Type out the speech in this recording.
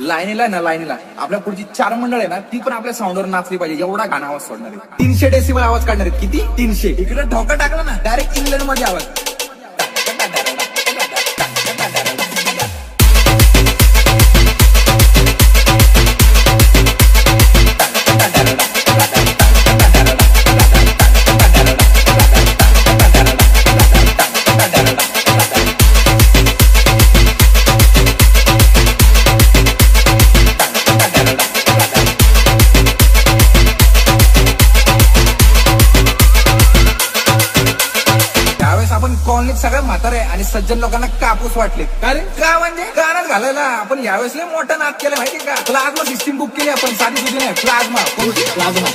लाईनीला ना लाईनीला. आपल्या पुढची चार मंडळ आहे ना ती पण आपल्या साऊंडवर नाचली पाहिजे. एवढा गाणं आवाज सोडणार. आहे तीनशे डेसिबल आवाज काढणार. आहेत किती? तीनशे. इकडे ठोका टाकला ना डायरेक्ट इंग्लंडमध्ये आवाज. कॉलनीत सगळ्या म्हातारे आणि सज्जन लोकांना कापूस वाटले. कारण का म्हणजे? कानात घालायला. आपण यावेळेस लय मोठा नाद केला माहिती का? प्लाझ्मा सिस्टीम बुक केली आपण. साधी सुधी नाही प्लाझ्मा. कोणती? प्लाझ्मा.